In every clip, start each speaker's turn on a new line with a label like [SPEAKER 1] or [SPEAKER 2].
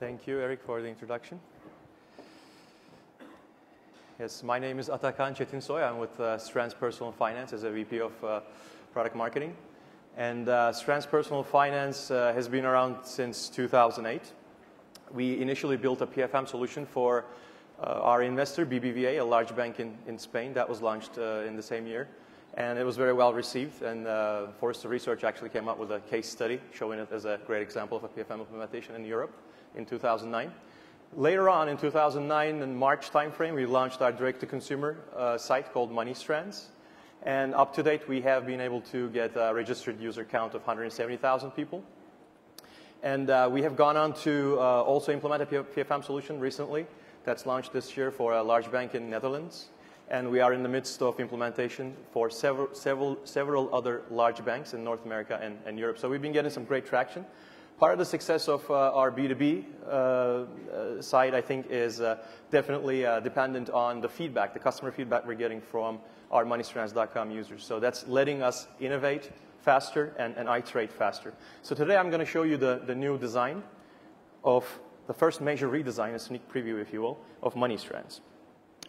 [SPEAKER 1] Thank you, Eric, for the introduction. Yes, my name is Atakan Çetinsoy. I'm with uh, Strands Personal Finance as a VP of uh, Product Marketing. And uh, Strands Personal Finance uh, has been around since 2008. We initially built a PFM solution for uh, our investor, BBVA, a large bank in, in Spain that was launched uh, in the same year. And it was very well received. And uh, Forrester Research actually came up with a case study showing it as a great example of a PFM implementation in Europe in 2009. Later on in 2009, in March timeframe, we launched our direct-to-consumer uh, site called MoneyStrands. And up to date, we have been able to get a registered user count of 170,000 people. And uh, we have gone on to uh, also implement a PFM solution recently that's launched this year for a large bank in Netherlands. And we are in the midst of implementation for several, several, several other large banks in North America and, and Europe. So we've been getting some great traction. Part of the success of uh, our B2B uh, uh, side, I think, is uh, definitely uh, dependent on the feedback, the customer feedback we're getting from our MoneyStrands.com users. So that's letting us innovate faster and, and iterate faster. So today I'm going to show you the, the new design of the first major redesign, a sneak preview, if you will, of MoneyStrands.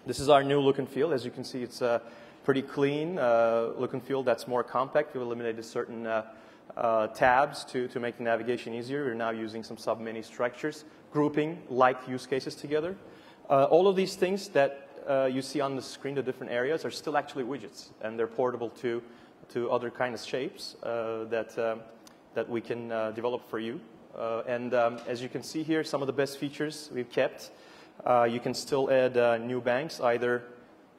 [SPEAKER 1] This is our new look and feel. As you can see, it's a pretty clean uh, look and feel that's more compact. We've eliminated certain uh, tabs to, to make the navigation easier. We're now using some sub-menu structures, grouping like use cases together. Uh, all of these things that uh, you see on the screen, the different areas, are still actually widgets, and they're portable to, to other kind of shapes uh, that, that we can uh, develop for you. Uh, and um, as you can see here, some of the best features we've kept. You can still add new banks either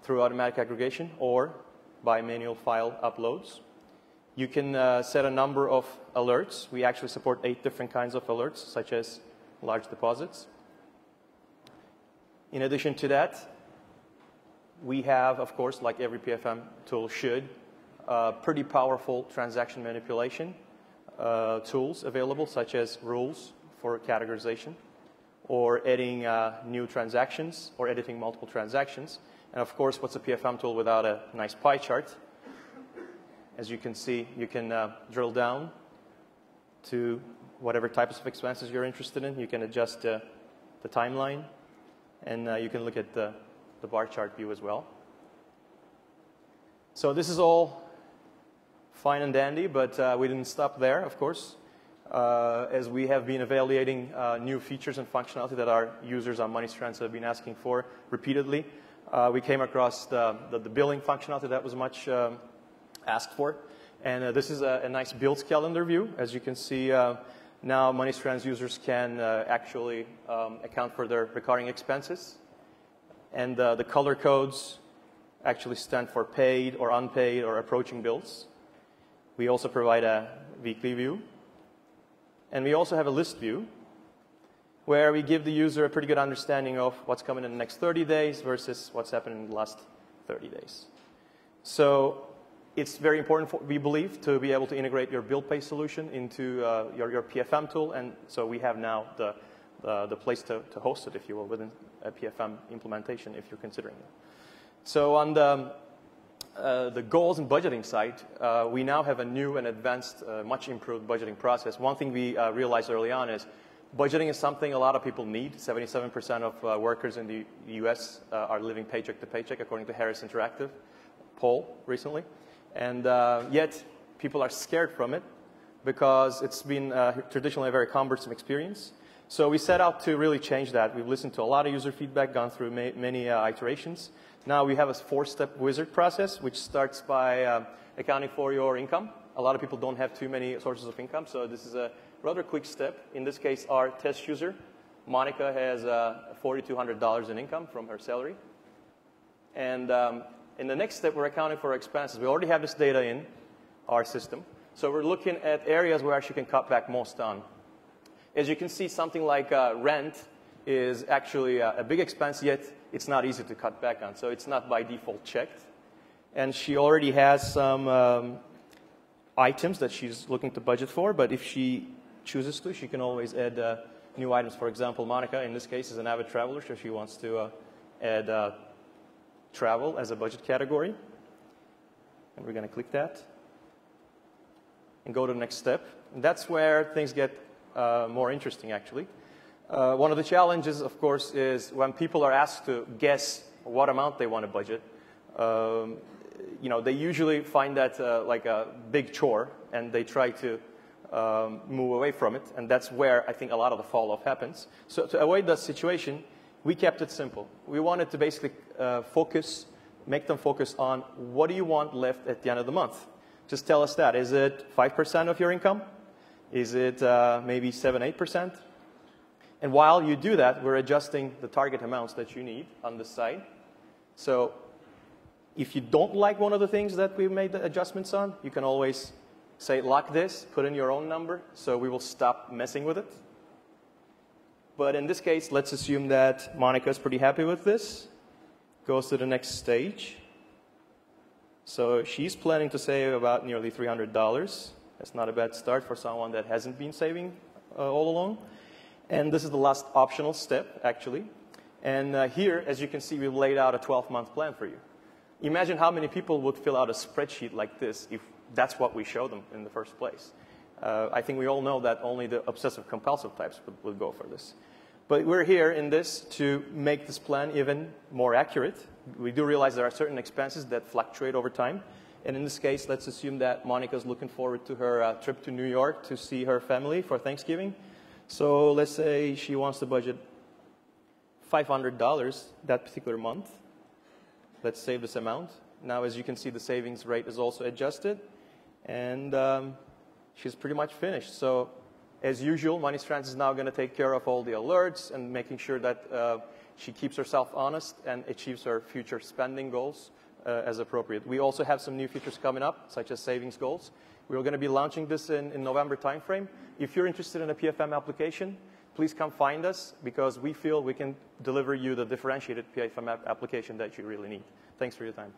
[SPEAKER 1] through automatic aggregation or by manual file uploads. You can uh, set a number of alerts. We actually support eight different kinds of alerts, such as large deposits. In addition to that, we have, of course, like every PFM tool should, uh, pretty powerful transaction manipulation uh, tools available, such as rules for categorization, or adding uh, new transactions, or editing multiple transactions. And of course, what's a PFM tool without a nice pie chart? As you can see, you can uh, drill down to whatever types of expenses you're interested in. You can adjust uh, the timeline, and uh, you can look at the, the bar chart view as well. So this is all fine and dandy, but uh, we didn't stop there, of course. Uh, as we have been evaluating uh, new features and functionality that our users on MoneyStrands have been asking for repeatedly, we came across the, the, the, billing functionality that was much um, asked for. And uh, this is a, a, nice build calendar view. As you can see, uh, now MoneyStrands users can uh, actually um, account for their recurring expenses. And uh, the color codes actually stand for paid or unpaid or approaching bills. We also provide a weekly view. And we also have a list view where we give the user a pretty good understanding of what's coming in the next 30 days versus what's happened in the last 30 days. So it's very important, for, we believe, to be able to integrate your bill pay solution into uh, your, your PFM tool. And so we have now the, uh, the place to, to host it, if you will, within a PFM implementation if you're considering it. So on the, uh, the goals and budgeting side, uh, we now have a new and advanced, uh, much improved budgeting process. One thing we uh, realized early on is budgeting is something a lot of people need. 77% of workers in the US are living paycheck to paycheck, according to Harris Interactive poll recently. And uh, yet, people are scared from it because it's been uh, traditionally a very cumbersome experience. So we set out to really change that. We've listened to a lot of user feedback, gone through ma many uh, iterations. Now we have a four-step wizard process, which starts by uh, accounting for your income. A lot of people don't have too many sources of income, so this is a rather quick step. In this case, our test user, Monica, has uh, $4,200 in income from her salary. And um, in the next step, we're accounting for expenses. We already have this data in our system. So we're looking at areas where actually can cut back most on. As you can see, something like uh, rent is actually a, a, big expense, yet it's not easy to cut back on. So it's not by default checked. And she already has some um, items that she's looking to budget for, but if she chooses to, she can always add uh, new items. For example, Monica, in this case, is an avid traveler, so she wants to uh, add uh, travel as a budget category. And we're going to click that and go to the next step. And that's where things get uh, more interesting, actually. Uh, one of the challenges, of course, is when people are asked to guess what amount they want to budget, um, you know, they usually find that uh, like a big chore and they try to um, move away from it. And that's where I think a lot of the fall off happens. So to avoid that situation, we kept it simple. We wanted to basically uh, focus, make them focus on what do you want left at the end of the month. Just tell us that. Is it 5% of your income? Is it uh, maybe 7 8%? And while you do that, we're adjusting the target amounts that you need on the side. So if you don't like one of the things that we made the adjustments on, you can always say, lock this, put in your own number, so we will stop messing with it. But in this case, let's assume that Monica's pretty happy with this, goes to the next stage. So she's planning to save about nearly $300. That's not a bad start for someone that hasn't been saving uh, all along. And this is the last optional step, actually. And uh, here, as you can see, we've laid out a 12-month plan for you. Imagine how many people would fill out a spreadsheet like this if that's what we show them in the first place. Uh, I think we all know that only the obsessive compulsive types would, would go for this. But we're here in this to make this plan even more accurate. We do realize there are certain expenses that fluctuate over time. And in this case, let's assume that Monica's looking forward to her uh, trip to New York to see her family for Thanksgiving. So let's say she wants to budget $500 that particular month. Let's save this amount. Now, as you can see, the savings rate is also adjusted. And um, she's pretty much finished. So as usual, Money Strands is now going to take care of all the alerts and making sure that uh, she keeps herself honest and achieves her future spending goals uh, as appropriate. We also have some new features coming up, such as savings goals. We're going to be launching this in, in November timeframe. If you're interested in a PFM application, please come find us because we feel we can deliver you the differentiated PFM application that you really need. Thanks for your time.